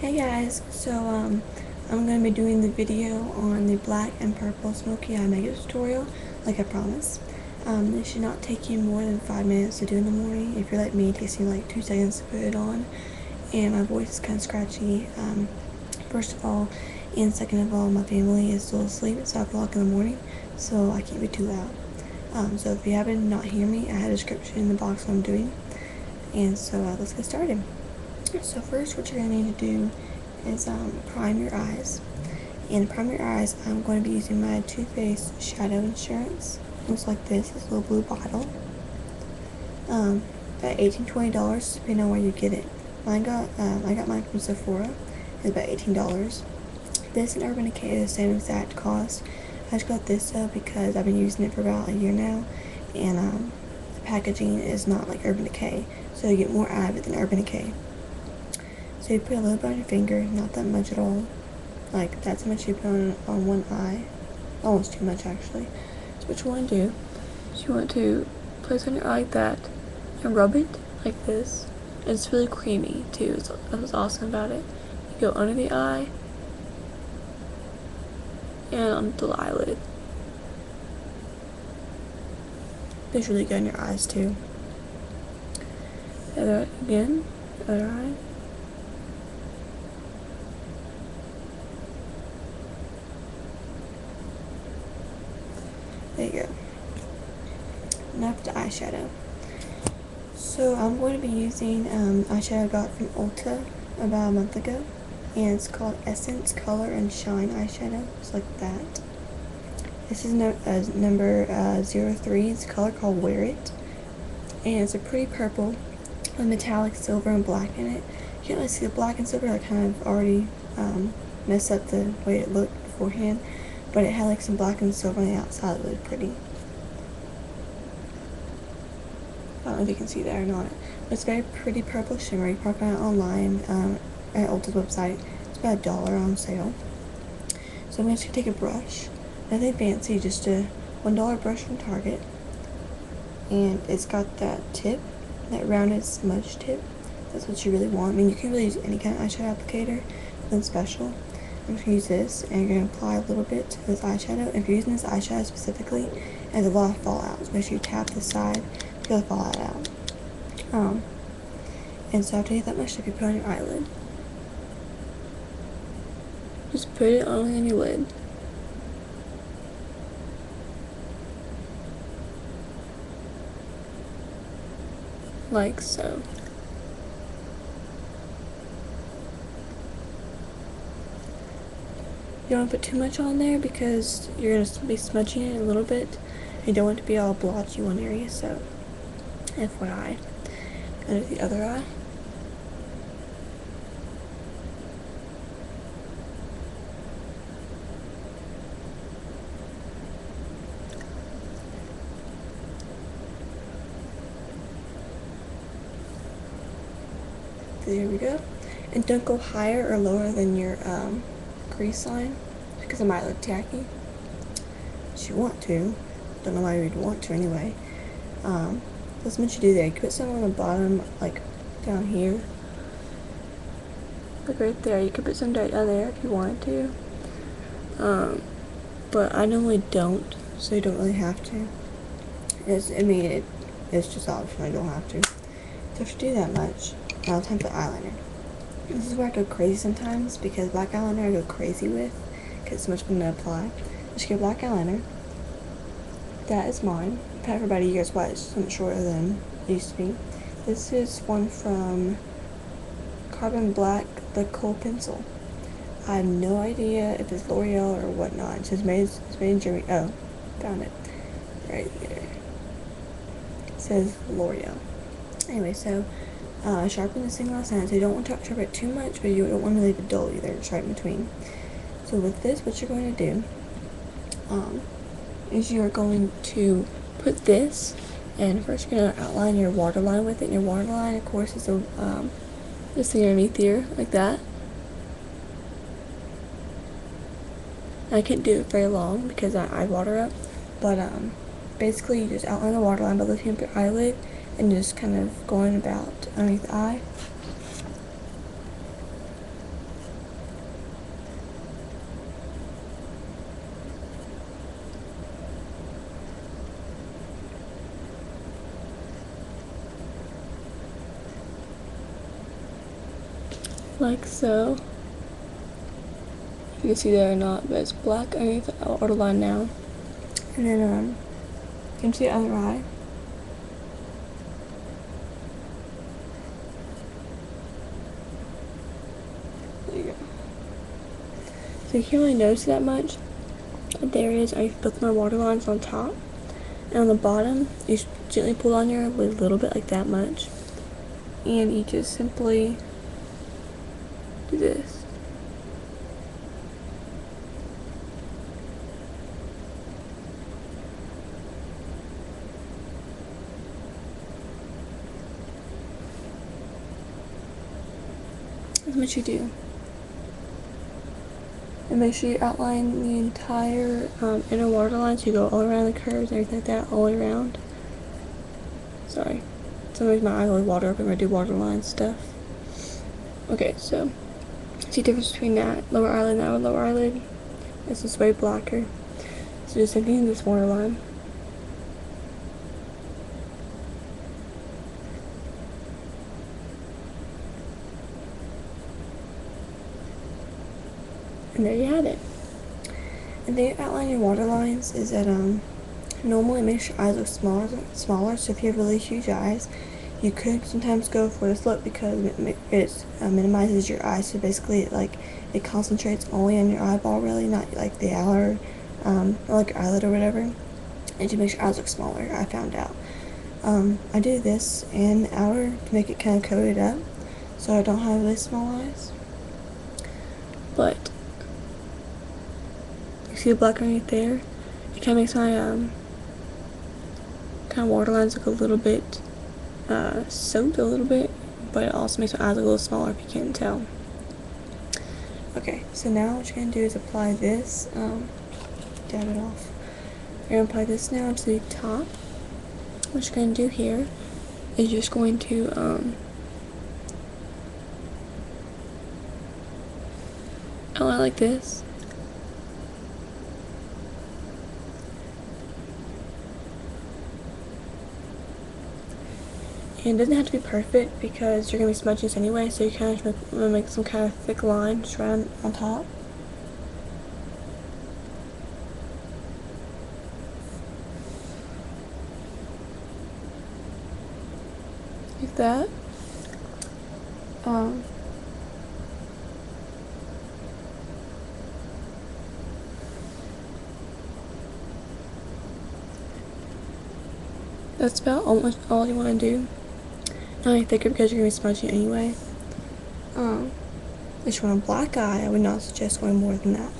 Hey guys, so um, I'm going to be doing the video on the black and purple smoky eye makeup tutorial, like I promised. Um, this should not take you more than 5 minutes to do in the morning. If you're like me, it takes me like 2 seconds to put it on. And my voice is kind of scratchy, um, first of all. And second of all, my family is still asleep at 5 o'clock in the morning, so I can't be too loud. Um, so if you happen to not hear me, I had a description in the box what I'm doing. And so uh, let's get started. So first what you're going to need to do is um, prime your eyes. And to prime your eyes, I'm going to be using my Too Faced Shadow Insurance. Looks like this, this little blue bottle. Um, about $18, $20 depending on where you get it. Mine got, um, I got mine from Sephora. It's about $18. This and Urban Decay are the same exact cost. I just got this though because I've been using it for about a year now. And um, the packaging is not like Urban Decay. So you get more out of it than Urban Decay. So you put a little bit on your finger, not that much at all. Like that's how much you put on, on one eye. Almost too much actually. So what you want to do is you want to place on your eye like that and rub it like this. It's really creamy too. That's what's awesome about it. You go under the eye and on the eyelid. It's really good on your eyes too. Other again, other eye. There you go. Now for the eyeshadow. So I'm going to be using um, eyeshadow I got from Ulta about a month ago. And it's called Essence Color and Shine eyeshadow. It's like that. This is no, uh, number uh, 03. It's a color called Wear It. And it's a pretty purple with metallic silver and black in it. You can't really see the black and silver. I kind of already um, messed up the way it looked beforehand but it had like some black and silver on the outside. It was pretty. I don't know if you can see that or not. But it's very pretty purple shimmery. Can find it online um, at Ulta's website. It's about a dollar on sale. So I'm just gonna take a brush, nothing fancy, just a one dollar brush from Target, and it's got that tip, that rounded smudge tip. That's what you really want. I mean, you can really use any kind of eyeshadow applicator, nothing special. Use this and you're going to apply a little bit to this eyeshadow. If you're using this eyeshadow specifically, it has a lot of fallout. Make sure you tap the side to get the fallout out. Um, and so after you that much stuff, you put on your eyelid. Just put it on your lid. Like so. You don't want to put too much on there because you're going to be smudging it a little bit. You don't want it to be all blotchy one area, so FYI. Under the other eye. There we go. And don't go higher or lower than your um, crease line because it might look tacky. You want to. Don't know why you'd want to anyway. Um, that's what you do there. You put some on the bottom, like down here. Like right there. You could put some down there if you wanted to. Um, but I normally don't, so you don't really have to. It's, I mean, it, it's just optional. You don't have to. Don't have to do that much, now time for eyeliner. This is where I go crazy sometimes because black eyeliner I go crazy with because it's much fun to apply. Just get black eyeliner. That is mine. A year, that's why it's so much shorter than it used to be. This is one from Carbon Black, the Kohl Pencil. I have no idea if it's L'Oreal or whatnot. Says made, it's made in Germany. Oh, found it. Right there. It says L'Oreal. Anyway, so uh, sharpen this thing last night, so you don't want to sharpen it too much, but you don't want to leave it dull either, just right in between. So with this, what you're going to do um, is you're going to put this, and first you're going to outline your waterline with it, and your waterline, of course, is a, um, this thing underneath here, like that. I can't do it very long because I, I water up, but um, basically you just outline the waterline by lifting up your eyelid and just kind of going about underneath the eye. like so. You can see that or not, but it's black underneath the outer line now. And then um, you can see the other eye. So you can't really notice that much. But there is. I put my water lines on top. And on the bottom, you gently pull on your with a little bit, like that much. And you just simply do this. That's what you do. And make sure you outline the entire um, inner water line so you go all around the curves and everything like that, all the way around. Sorry. Sometimes my eye will water up when I do water line stuff. Okay, so see the difference between that lower eyelid and that lower eyelid? This is way blacker. So just thinking this water And there you have it. And then outline your water lines is that um normally makes your eyes look smaller smaller so if you have really huge eyes you could sometimes go for this look because it, it uh, minimizes your eyes so basically it like it concentrates only on your eyeball really not like the outer um, like your eyelid or whatever. And just makes your eyes look smaller I found out. Um, I do this and outer to make it kind of coated up so I don't have really small eyes. But see the black right there? It kind of makes my um, kind of water lines look a little bit uh, soaked a little bit, but it also makes my eyes look a little smaller if you can't tell. Okay, so now what you're going to do is apply this, um, dab it off. You're going to apply this now to the top. What you're going to do here is just going to um, outline like this And it doesn't have to be perfect because you're going to be smudging this anyway, so you kind of make, make some kind of thick line just around on top. Like that. Um, that's about all, all you want to do not thicker because you're going to be smudging anyway. Um, if you want a black eye, I would not suggest going more than that.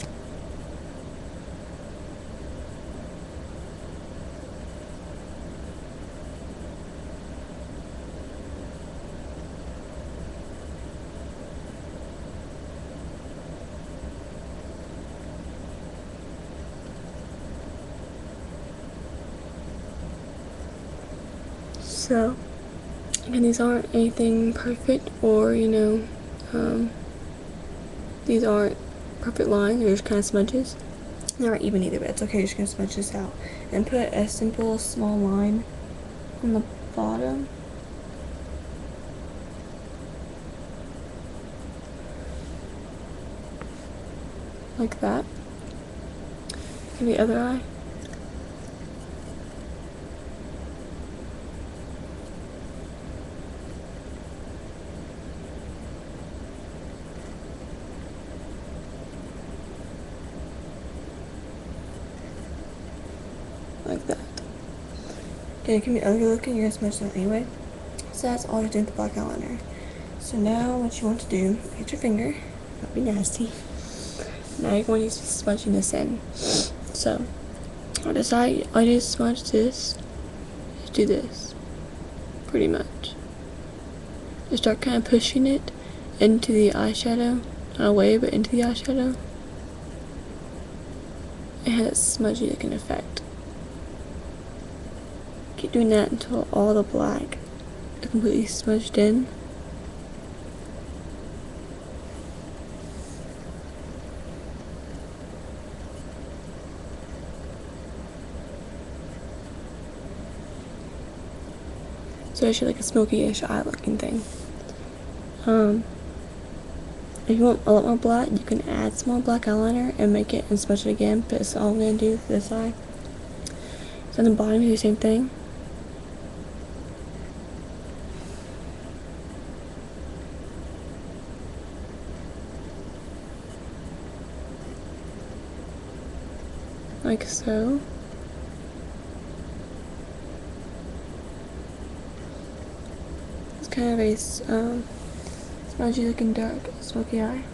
So, and these aren't anything perfect or, you know, um, these aren't perfect lines, they're just kind of smudges. They're not even either, but it's okay, you're just gonna smudge this out. And put a simple small line on the bottom. Like that. And the other eye. Like that. And it can be ugly looking, you're gonna smudge them anyway. So that's all you're doing with the black eyeliner. So now what you want to do, get your finger, don't be nasty. Now you're going to use smudging this in. So, I decide I just smudge this, just do this, pretty much. Just start kind of pushing it into the eyeshadow, not away, but into the eyeshadow. It has smudgy looking effect. Keep doing that until all the black is completely smudged in. So it's like a smoky-ish eye looking thing. Um, if you want a lot more black, you can add some more black eyeliner and make it and smudge it again, but it's all I'm going to do for this eye. So on the bottom, do the same thing. Like so. It's kind of a um, smudgy looking dark smoky eye.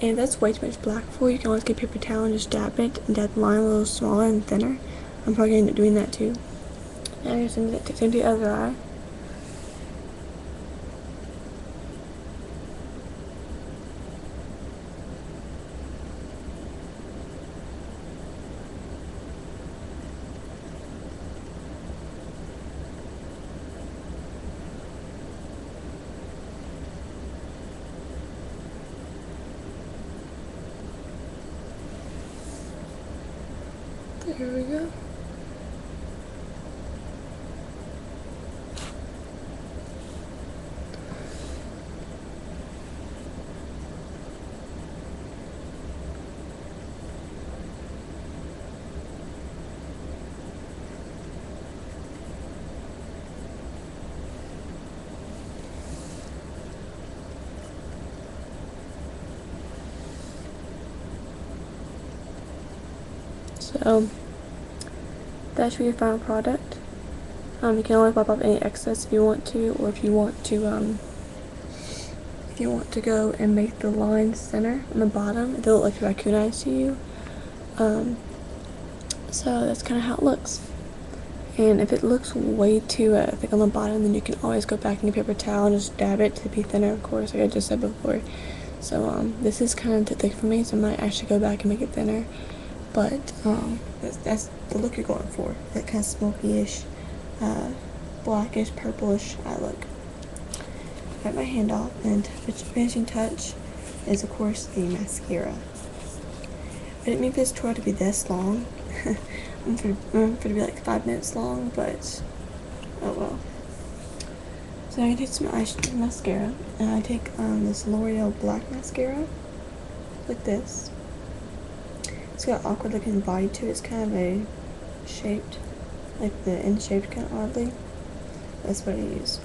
And that's way too much black for you, can always get paper towel and just dab it and dab the line a little smaller and thinner. I'm probably going to end up doing that too. Now you're same to the other eye. Here we go. So should be your final product. Um, you can always wipe off any excess if you want to, or if you want to, um, if you want to go and make the line center on the bottom, they'll look like raccoon eyes to you. Um, so that's kind of how it looks. And if it looks way too uh, thick on the bottom, then you can always go back in your paper towel and just dab it to be thinner, of course, like I just said before. So um, this is kind of too thick for me, so I might actually go back and make it thinner. But um, that's, that's the look you're going for. That kind of smoky-ish, uh, blackish, purplish eye look. Got my hand off, and the finishing touch is of course the mascara. I didn't mean for this tutorial to be this long. I'm for, I'm for to be like five minutes long, but oh well. So I'm gonna take some eye mascara, and I take um, this L'Oreal black mascara, like this. It's got awkward looking body to it. It's kind of a shaped, like the end shaped kind of oddly. That's what I use.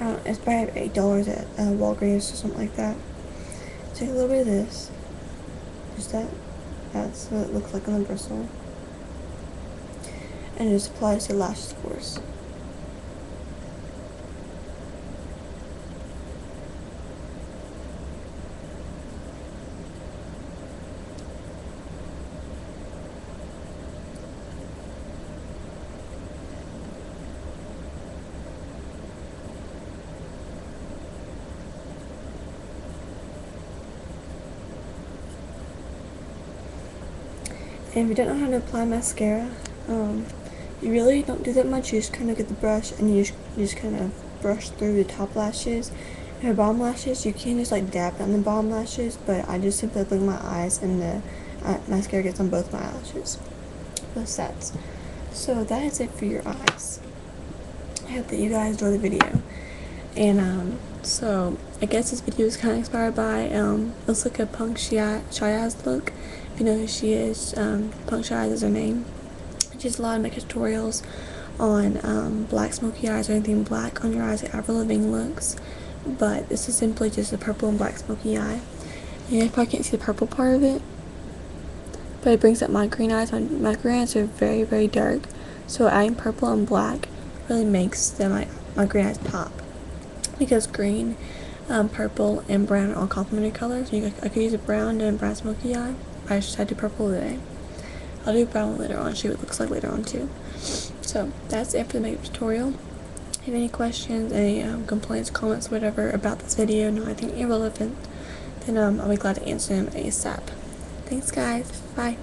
Uh, it's probably eight dollars at uh, Walgreens or something like that. Take a little bit of this. Just that. That's what it looks like on the bristle. And it just applies to lashes, of course. And if you don't know how to apply mascara, um, you really don't do that much. You just kind of get the brush and you just, you just kind of brush through the top lashes. For bottom lashes, you can just like dab on the bottom lashes, but I just simply blink my eyes and the uh, mascara gets on both my eyelashes, both sets. So that is it for your eyes. I hope that you guys enjoy the video. And um, so I guess this video is kind of inspired by um, let's look at Punk Shia's look you know who she is, um, is her name. She has a lot of makeup tutorials on um, black smoky eyes or anything black on your eyes like Avril Lavigne looks. But this is simply just a purple and black smoky eye. And probably can't see the purple part of it. But it brings up my green eyes. My, my green eyes are very, very dark. So adding purple and black really makes them, my, my green eyes pop. Because green, um, purple, and brown are all complementary colors. You, I could use a brown and a brown smoky eye. I just to purple today. I'll do brown later on, show what it looks like later on too. So that's it for the makeup tutorial. If you have any questions, any um, complaints, comments, whatever about this video, no, I think irrelevant, then um, I'll be glad to answer them ASAP. Thanks guys. Bye.